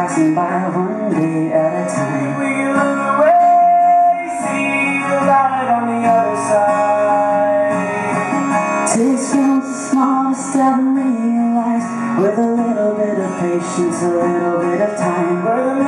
passing by one day at a time. We can look away, see the light on the other side. Takes just the smallest step and realize with a little bit of patience, a little bit of time.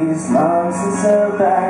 Lost since they're back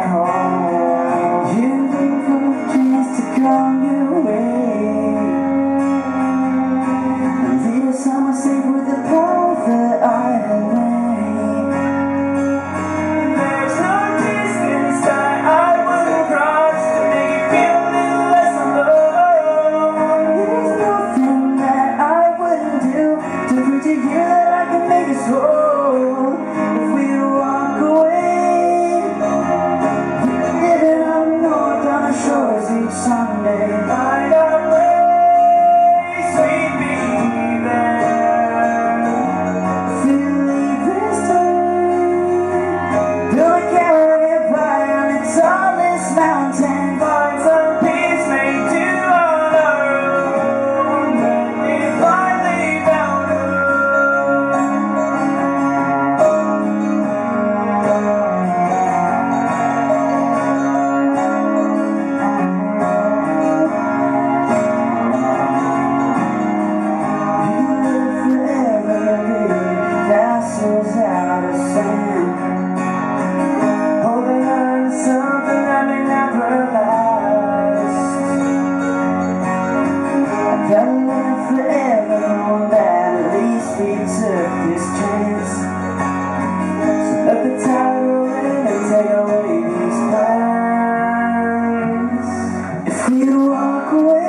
downtown. You walk away.